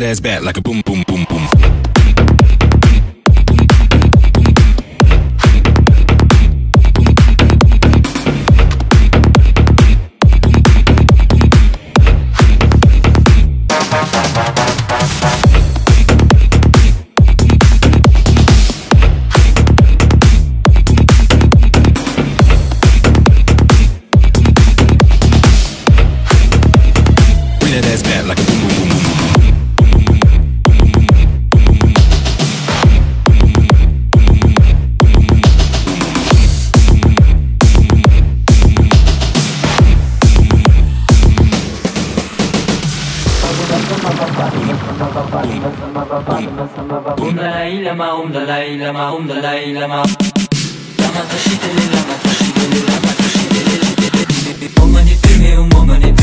that ass like a boom boom. لما أم للاي لما أم للاي لما لما تشيد لي لما تشيد لي لما تشيد لي أمني تمي أمني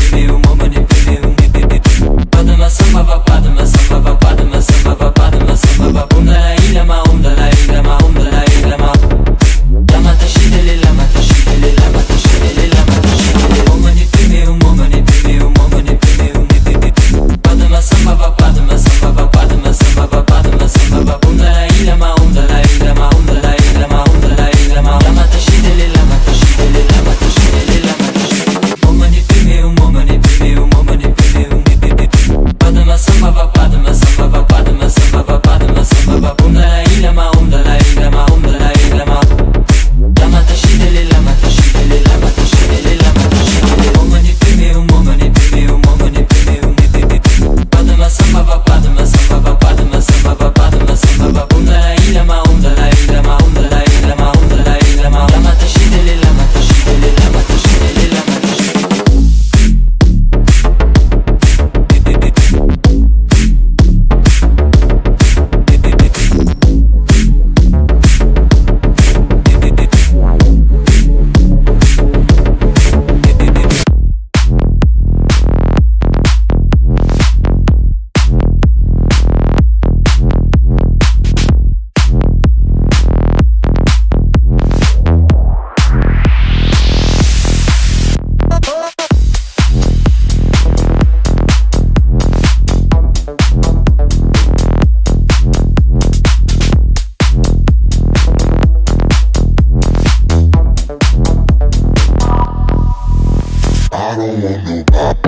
I don't want nobody.